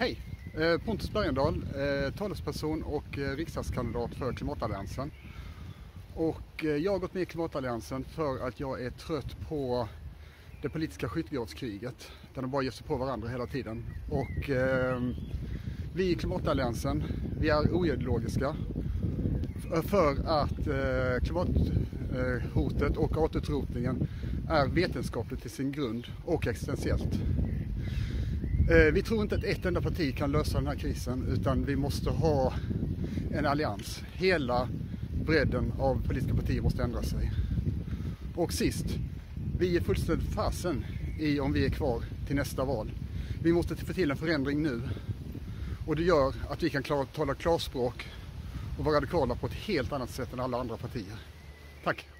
Hej! Eh, Pontus Bergendahl, eh, talesperson och eh, riksdagskandidat för Klimatalliansen. Och jag har gått med i Klimatalliansen för att jag är trött på det politiska skyttegravskriget där de bara ger sig på varandra hela tiden. Och eh, vi i Klimatalliansen, vi är oideologiska för att eh, klimathotet och artutrotningen är vetenskapligt till sin grund och existentiellt. Eh, vi tror inte att ett enda parti kan lösa den här krisen utan vi måste ha en allians. Hela bredden av politiska partier måste ändra sig. Och sist, vi är fullständigt fasen i om vi är kvar till nästa val. Vi måste få till en förändring nu. Och det gör att vi kan klara, tala klarspråk och vara radikala på ett helt annat sätt än alla andra partier. Tack!